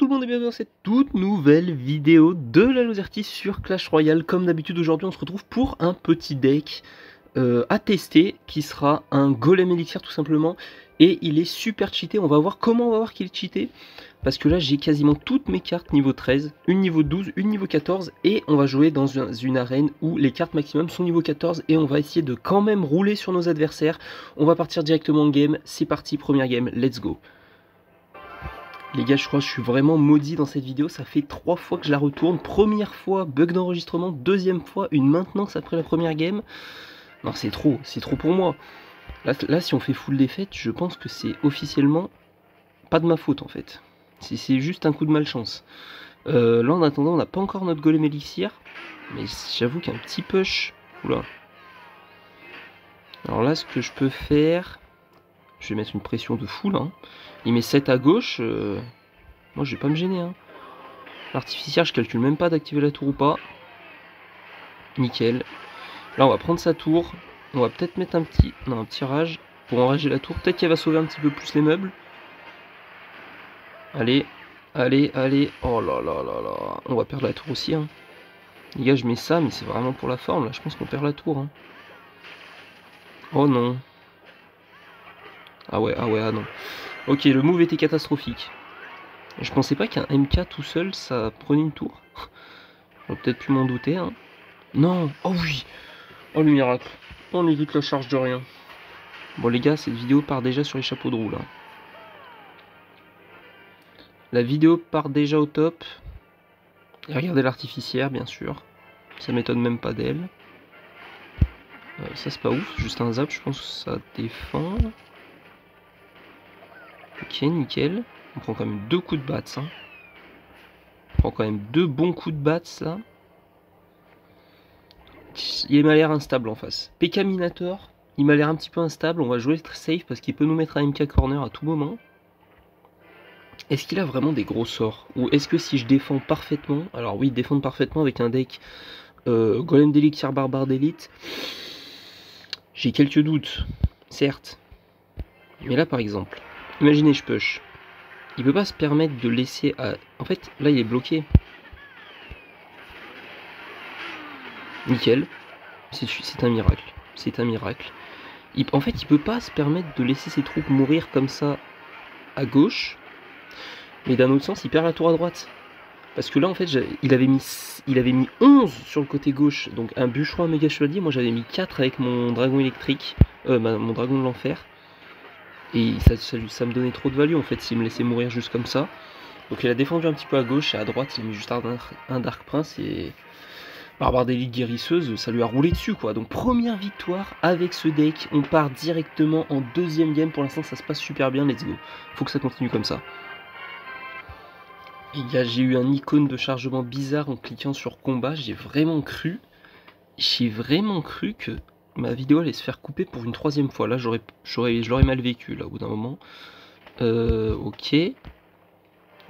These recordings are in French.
tout le monde et bienvenue dans cette toute nouvelle vidéo de la Lozerty sur Clash Royale. Comme d'habitude aujourd'hui on se retrouve pour un petit deck euh, à tester qui sera un golem élixir tout simplement. Et il est super cheaté, on va voir comment on va voir qu'il est cheaté. Parce que là j'ai quasiment toutes mes cartes niveau 13, une niveau 12, une niveau 14 et on va jouer dans une arène où les cartes maximum sont niveau 14 et on va essayer de quand même rouler sur nos adversaires. On va partir directement en game, c'est parti, première game, let's go. Les gars, je crois que je suis vraiment maudit dans cette vidéo. Ça fait trois fois que je la retourne. Première fois, bug d'enregistrement. Deuxième fois, une maintenance après la première game. Non, c'est trop. C'est trop pour moi. Là, si on fait full défaite, je pense que c'est officiellement pas de ma faute en fait. C'est juste un coup de malchance. Euh, là, en attendant, on n'a pas encore notre golem élixir. Mais j'avoue qu'un petit push. Oula. Alors là, ce que je peux faire... Je vais mettre une pression de fou là. Hein. Il met 7 à gauche. Euh, moi, je vais pas me gêner. Hein. L'artificière, je calcule même pas d'activer la tour ou pas. Nickel. Là, on va prendre sa tour. On va peut-être mettre un petit, non, un petit rage pour enrager la tour. Peut-être qu'elle va sauver un petit peu plus les meubles. Allez, allez, allez. Oh là là là là. On va perdre la tour aussi. Hein. Les gars, je mets ça, mais c'est vraiment pour la forme. Là, je pense qu'on perd la tour. Hein. Oh non. Ah ouais, ah ouais, ah non. Ok, le move était catastrophique. Je pensais pas qu'un MK tout seul, ça prenait une tour. J'aurais peut-être pu m'en douter. Hein. Non Oh oui Oh le miracle On évite la charge de rien. Bon les gars, cette vidéo part déjà sur les chapeaux de roue là. La vidéo part déjà au top. Et regardez l'artificière, bien sûr. Ça m'étonne même pas d'elle. Euh, ça c'est pas ouf, juste un zap, je pense que ça défend. Ok, nickel. On prend quand même deux coups de bats. Hein. On prend quand même deux bons coups de bats là. Il m'a l'air instable en face. PK Minator, il m'a l'air un petit peu instable. On va jouer très safe parce qu'il peut nous mettre un MK corner à tout moment. Est-ce qu'il a vraiment des gros sorts? Ou est-ce que si je défends parfaitement, alors oui, défendre parfaitement avec un deck euh, Golem d'élixir barbare d'élite, j'ai quelques doutes, certes. Mais là par exemple, Imaginez, je push. Il peut pas se permettre de laisser à... En fait, là, il est bloqué. Nickel. C'est un miracle. C'est un miracle. En fait, il peut pas se permettre de laisser ses troupes mourir comme ça à gauche. Mais d'un autre sens, il perd la tour à droite. Parce que là, en fait, il avait, mis, il avait mis 11 sur le côté gauche. Donc un bûcheron, un méga chevalier. Moi, j'avais mis 4 avec mon dragon électrique. Euh, mon dragon de l'enfer. Et ça, me donnait trop de value en fait s'il me laissait mourir juste comme ça. Donc il a défendu un petit peu à gauche et à droite il a mis juste un, Dark Prince et Barbare d'élite guérisseuse, ça lui a roulé dessus quoi. Donc première victoire avec ce deck, on part directement en deuxième game. Pour l'instant ça se passe super bien, let's go. Faut que ça continue comme ça. Et j'ai eu un icône de chargement bizarre en cliquant sur combat, j'ai vraiment cru, j'ai vraiment cru que ma vidéo allait se faire couper pour une troisième fois. Là, j'aurais, je l'aurais mal vécu, là, au bout d'un moment. Euh, ok. Il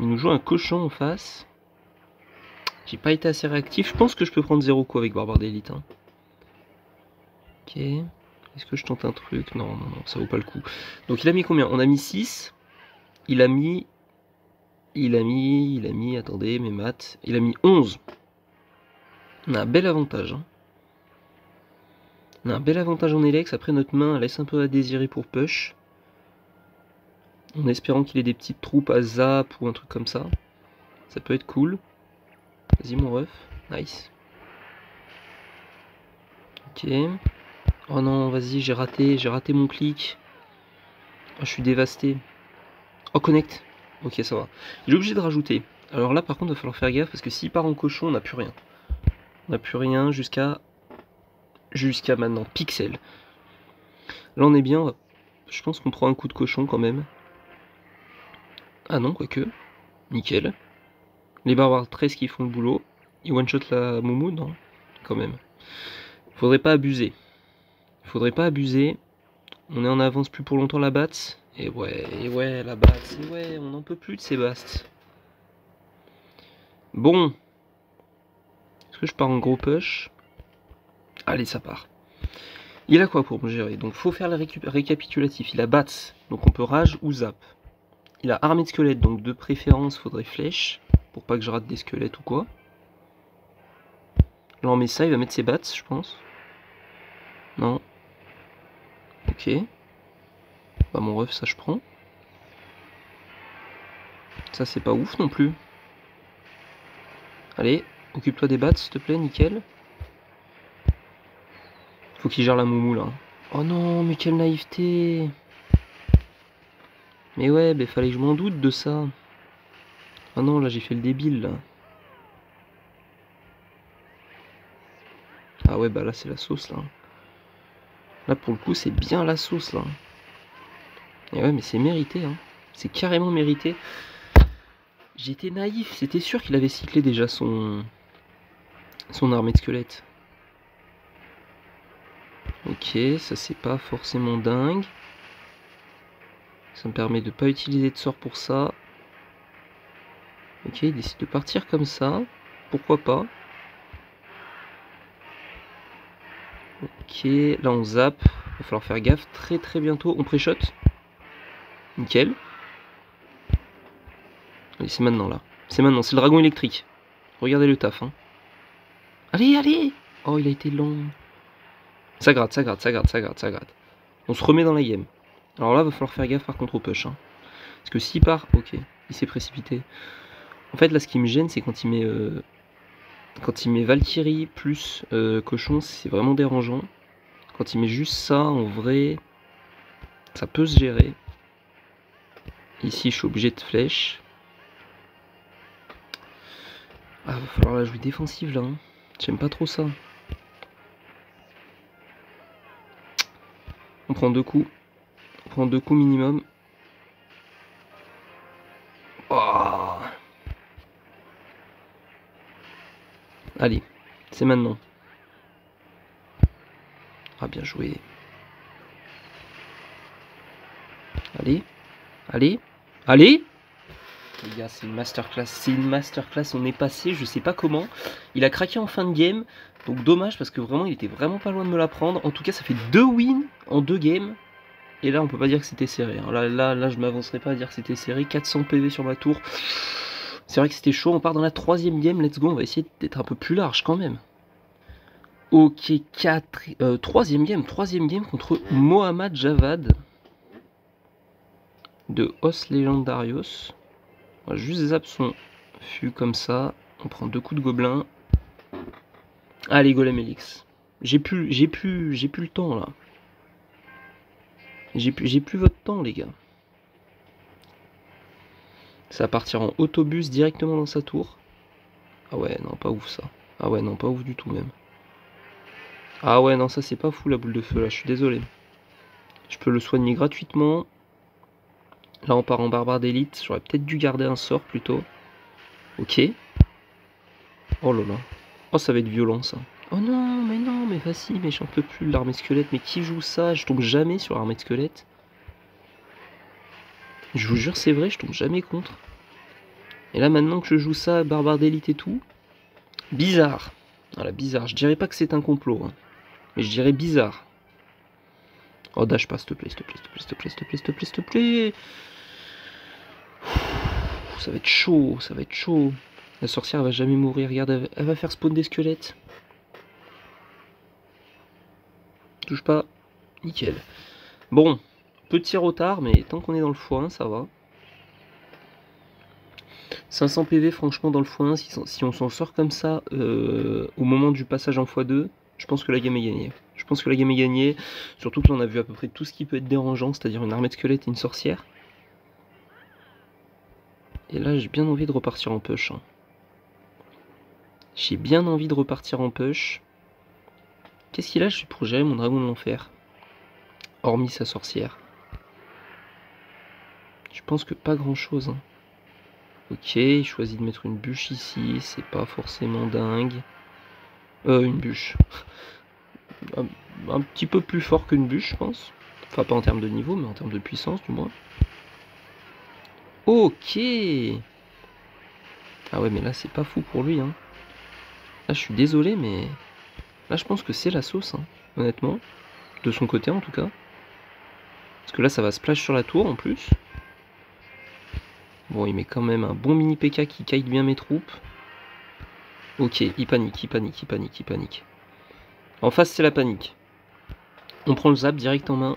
nous joue un cochon en face. J'ai pas été assez réactif. Je pense que je peux prendre zéro coup avec Barbare d'élite. Hein. Ok. Est-ce que je tente un truc? Non, non, non, ça vaut pas le coup. Donc il a mis combien? On a mis 6. Il a mis... Il a mis... Il a mis... Attendez, mes maths. Il a mis 11. On a un bel avantage. Hein. On a un bel avantage en Elex, après notre main laisse un peu à désirer pour push. En espérant qu'il ait des petites troupes à zap ou un truc comme ça. Ça peut être cool. Vas-y mon ref, nice. Ok. Oh non, vas-y, j'ai raté, j'ai raté mon clic. Oh, je suis dévasté. Oh, connect. Ok, ça va. Il est obligé de rajouter. Alors là, par contre, il va falloir faire gaffe parce que s'il part en cochon, on n'a plus rien. On n'a plus rien jusqu'à jusqu'à maintenant. Pixel. Là, on est bien. Je pense qu'on prend un coup de cochon quand même. Ah non, quoique. Nickel. Les barbares 13 qui font le boulot. Ils one-shot la moumou Non, quand même. Faudrait pas abuser. Faudrait pas abuser. On est en avance plus pour longtemps la batte. Et ouais, et ouais, la batte. Et ouais, on n'en peut plus de ces bastes. Bon. Est-ce que je pars en gros push? Allez, ça part. Il a quoi pour me gérer? Donc, faut faire le récapitulatif. Il a Bats, donc on peut rage ou zap. Il a armée de squelettes, donc de préférence, faudrait flèche. Pour pas que je rate des squelettes ou quoi. Là, on met ça, il va mettre ses bats, je pense. Non. Ok. Bah, mon ref, ça je prends. Ça, c'est pas ouf non plus. Allez, occupe-toi des bats, s'il te plaît, nickel. Faut qu'il gère la moumou, là. Oh non, mais quelle naïveté Mais ouais, bah, fallait que je m'en doute de ça. Ah non, là, j'ai fait le débile, là. Ah ouais, bah là, c'est la sauce, là. Là, pour le coup, c'est bien la sauce, là. Et ouais, mais c'est mérité, hein. C'est carrément mérité. J'étais naïf, c'était sûr qu'il avait cyclé déjà son... son armée de squelettes. Ok, ça c'est pas forcément dingue. Ça me permet de pas utiliser de sort pour ça. Ok, il décide de partir comme ça. Pourquoi pas Ok, là on zappe. Va falloir faire gaffe très très bientôt. On pré-shot. Nickel. Allez, c'est maintenant là. C'est maintenant, c'est le dragon électrique. Regardez le taf. Hein. Allez, allez Oh, il a été long. Ça gratte, ça gratte, ça gratte, ça gratte, ça gratte. On se remet dans la game. Alors là, va falloir faire gaffe par contre au push. Hein. Parce que s'il part... Ok, il s'est précipité. En fait, là, ce qui me gêne, c'est quand il met... Euh, quand il met Valkyrie plus euh, cochon, c'est vraiment dérangeant. Quand il met juste ça, en vrai, ça peut se gérer. Ici, je suis obligé de flèche. Ah, va falloir la jouer défensive là. Hein. J'aime pas trop ça. On prend deux coups. On prend deux coups minimum. Oh. Allez, c'est maintenant. Ah, bien joué. Allez, allez, allez les gars, c'est une masterclass. C'est une masterclass. On est passé, je sais pas comment. Il a craqué en fin de game. Donc dommage parce que vraiment, il était vraiment pas loin de me la prendre. En tout cas, ça fait deux wins en deux games. Et là, on peut pas dire que c'était serré. Hein. Là, là, là, je m'avancerai pas à dire que c'était serré. 400 PV sur ma tour. C'est vrai que c'était chaud. On part dans la troisième game. Let's go. On va essayer d'être un peu plus large quand même. Ok, 4, euh, troisième game, troisième game contre Mohamed Javad de Os Legendarios. On va juste zap son fût comme ça. On prend deux coups de gobelin. Allez, Golem Elix. J'ai plus, plus, j'ai plus le temps là. J'ai plus, votre temps, les gars. Ça va partir en autobus directement dans sa tour. Ah ouais, non, pas ouf ça. Ah ouais, non, pas ouf du tout même. Ah ouais, non, ça c'est pas fou la boule de feu là, je suis désolé. Je peux le soigner gratuitement. Là, on part en barbare d'élite. J'aurais peut-être dû garder un sort plutôt. Ok. Oh là là. Oh, ça va être violent, ça. Oh non, mais non, mais vas-y, mais j'en peux plus, l'armée squelette. Mais qui joue ça? Je tombe jamais sur l'armée de squelette. Je vous jure, c'est vrai, je tombe jamais contre. Et là, maintenant que je joue ça, barbare d'élite et tout, bizarre. Voilà, bizarre. Je dirais pas que c'est un complot, hein. mais je dirais bizarre. Oh, dash pas, s'il te plaît, s'il te plaît, s'il te plaît, s'il te plaît, s'il te plaît, s'il te plaît. Ça va être chaud, ça va être chaud. La sorcière elle va jamais mourir, regarde, elle va faire spawn des squelettes. Touche pas. Nickel. Bon, petit retard, mais tant qu'on est dans le foin, ça va. 500 PV, franchement, dans le foin, si, si on s'en sort comme ça euh, au moment du passage en x2, je pense que la game est gagnée. Je pense que la game est gagnée, surtout que là on a vu à peu près tout ce qui peut être dérangeant, c'est-à-dire une armée de squelettes et une sorcière. Et là, j'ai bien envie de repartir en push. Hein. J'ai bien envie de repartir en push. Qu'est-ce qu'il a Je suis pour gérer mon dragon de l'enfer? Hormis sa sorcière. Je pense que pas grand-chose. Hein. Ok, il choisit de mettre une bûche ici. C'est pas forcément dingue. Euh, une bûche. un, petit peu plus fort qu'une bûche, je pense. Enfin, pas en termes de niveau, mais en termes de puissance, du moins. Ok. Ah ouais, mais là, c'est pas fou pour lui. Hein. Là, je suis désolé, mais... Là, je pense que c'est la sauce, hein, honnêtement. De son côté, en tout cas. Parce que là, ça va splash sur la tour, en plus. Bon, il met quand même un bon mini PK qui kite bien mes troupes. Ok, il panique, il panique, il panique, il panique. En face, c'est la panique. On prend le zap direct en main.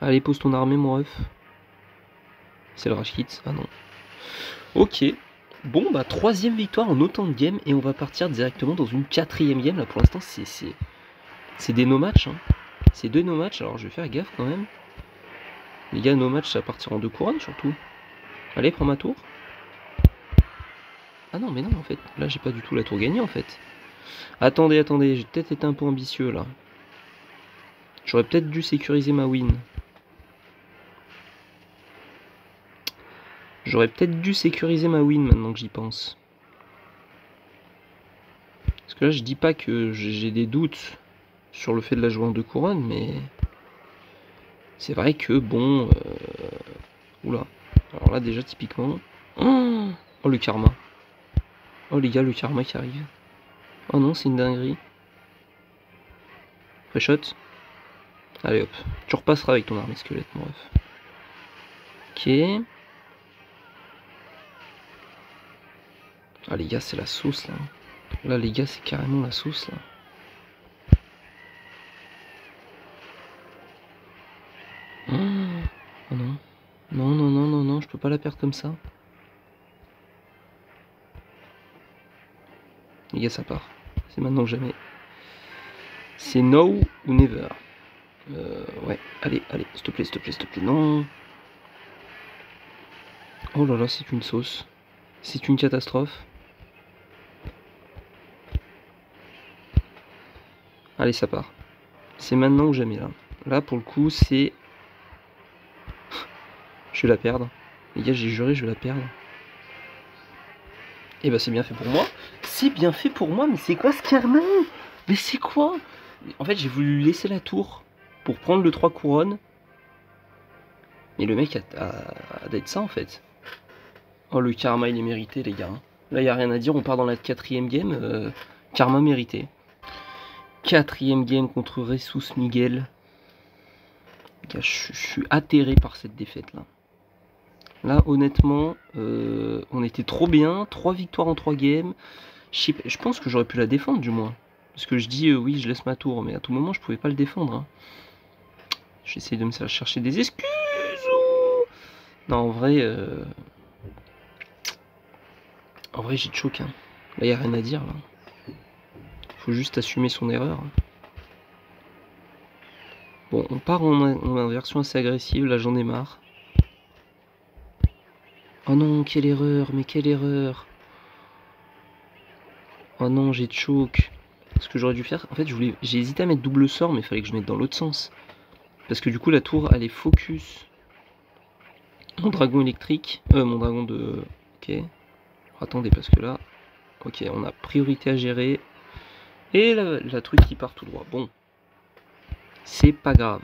Allez, pose ton armée, mon ref. C'est le rush kit. Ah non. Ok. Bon, bah, troisième victoire en autant de games. Et on va partir directement dans une quatrième game. Là, pour l'instant, c'est des no-match. Hein. C'est deux no-match. Alors, je vais faire gaffe quand même. Les gars, no-match, ça va partir en deux couronnes, surtout. Allez, prends ma tour. Ah non, mais non, en fait. Là, j'ai pas du tout la tour gagnée, en fait. Attendez, attendez. J'ai peut-être été un peu ambitieux, là. J'aurais peut-être dû sécuriser ma win. J'aurais peut-être dû sécuriser ma win maintenant que j'y pense. Parce que là, je dis pas que j'ai des doutes sur le fait de la jouer en deux couronnes, mais c'est vrai que bon. Euh... Oula. Alors là, déjà, typiquement. Oh, oh, le karma. Oh les gars, le karma qui arrive. Oh non, c'est une dinguerie. Pré-shot. Allez hop. Tu repasseras avec ton armée squelette, mon ref. Ok. Ah les gars c'est la sauce là. Là les gars c'est carrément la sauce là. Oh, non. Non non non non non je peux pas la perdre comme ça. Les gars ça part. C'est maintenant que jamais. C'est now ou never. Euh, ouais, allez, allez, s'il te plaît, s'il te plaît, s'il te plaît, non. Oh là là, c'est une sauce. C'est une catastrophe. Allez, ça part. C'est maintenant ou jamais, là. Là, pour le coup, c'est... je vais la perdre. Les gars, j'ai juré, je vais la perdre. Et eh ben, c'est bien fait pour moi. C'est bien fait pour moi, mais c'est quoi ce karma? Mais c'est quoi? En fait, j'ai voulu laisser la tour pour prendre le 3 couronnes. Mais le mec a, d'être ça, en fait. Oh, le karma, il est mérité, les gars. Là, il a rien à dire. On part dans la quatrième game. Euh, karma mérité. Quatrième game contre Ressus Miguel. Je, suis atterré par cette défaite là. Là honnêtement, euh, on était trop bien. Trois victoires en trois games. Je, pense que j'aurais pu la défendre du moins. Parce que je dis euh, oui je laisse ma tour. Mais à tout moment je pouvais pas le défendre. Hein. J'essaie de me chercher des excuses. Non en vrai... Euh, en vrai j'ai choqué. Hein. Là y a rien à dire là faut juste assumer son erreur. Bon, on part en, version assez agressive, là j'en ai marre. Oh non, quelle erreur, mais quelle erreur. Oh non, j'ai choke. Ce que j'aurais dû faire, en fait, j'ai hésité à mettre double sort, mais il fallait que je mette dans l'autre sens. Parce que du coup, la tour, elle est focus. Mon dragon électrique, euh, mon dragon de... Ok. Attendez, parce que là... Ok, on a priorité à gérer. Et la, truc qui part tout droit. Bon. C'est pas grave.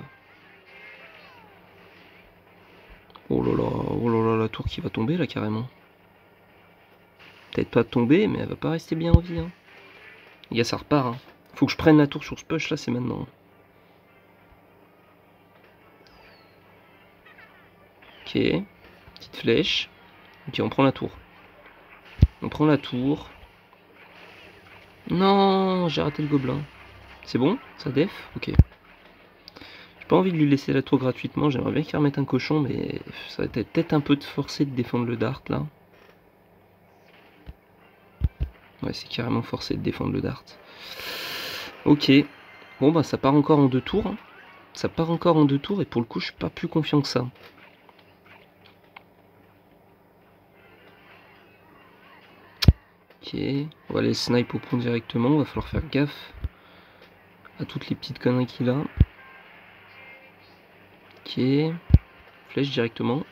Oh là là, oh là là, la tour qui va tomber là carrément. Peut-être pas tomber, mais elle va pas rester bien en vie. Hein. Les gars, ça repart. Hein. Faut que je prenne la tour sur ce push là, c'est maintenant. Ok. Petite flèche. Ok, on prend la tour. On prend la tour. Non, j'ai raté le gobelin. C'est bon? Ça def? Ok. J'ai pas envie de lui laisser la tour gratuitement. J'aimerais bien qu'il remette un cochon, mais ça va être peut-être un peu de forcer de défendre le dart là. Ouais, c'est carrément forcé de défendre le dart. Ok. Bon, bah ça part encore en deux tours. Hein. Ça part encore en deux tours, et pour le coup, je suis pas plus confiant que ça. Ok, on va aller snipe au pont directement, on va falloir faire gaffe à toutes les petites conneries qu'il a. Ok, flèche directement.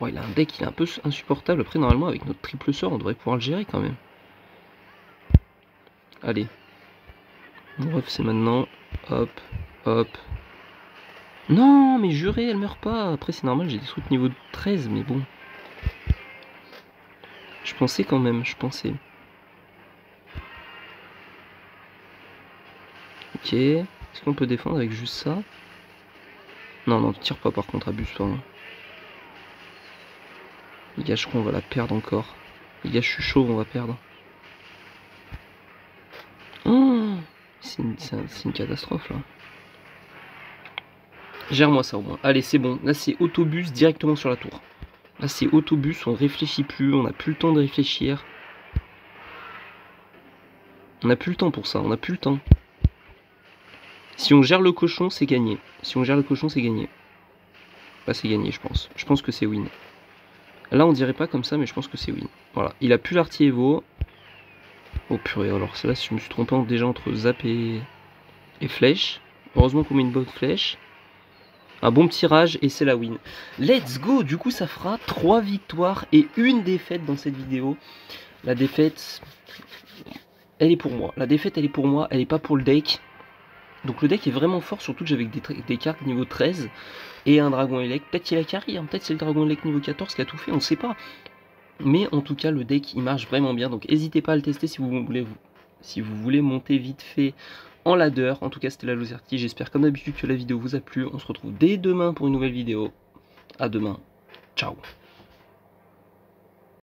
Bon, il a un deck, il est un peu insupportable. Après, normalement, avec notre triple sort, on devrait pouvoir le gérer quand même. Allez. Bref, c'est maintenant. Hop, hop. Non, mais juré, elle meurt pas. Après, c'est normal, j'ai des trucs niveau 13, mais bon. Je pensais quand même, je pensais. Ok. Est-ce qu'on peut défendre avec juste ça? Non, non, tire pas par contre, abuse pas. Hein. Les gars, je crois qu'on va la perdre encore. Les gars, je suis chaud, on va perdre. Oh, c'est une, une, catastrophe là. Gère-moi ça au moins. Allez, c'est bon. Là, c'est autobus directement sur la tour. Là, c'est autobus, on réfléchit plus, on n'a plus le temps de réfléchir. On n'a plus le temps pour ça, on n'a plus le temps. Si on gère le cochon, c'est gagné. Si on gère le cochon, c'est gagné. Bah, c'est gagné, je pense. Je pense que c'est win. Là, on dirait pas comme ça, mais je pense que c'est win. Voilà. Il a plus l'artier Evo. Oh purée, alors c'est là, si je me suis trompé déjà entre zap et, et flèche. Heureusement qu'on met une bonne flèche. Un bon tirage et c'est la win. Let's go Du coup, ça fera 3 victoires et une défaite dans cette vidéo. La défaite, elle est pour moi. La défaite, elle est pour moi. Elle est pas pour le deck. Donc le deck est vraiment fort, surtout que j'avais des, des, cartes niveau 13 et un dragon élect. Peut-être qu'il a carry, hein. peut-être c'est le dragon élect niveau 14 qui a tout fait, on ne sait pas. Mais en tout cas, le deck il marche vraiment bien. Donc n'hésitez pas à le tester si vous voulez, monter vite fait en ladder. En tout cas, c'était la Lozerty. J'espère comme d'habitude que la vidéo vous a plu. On se retrouve dès demain pour une nouvelle vidéo. À demain. Ciao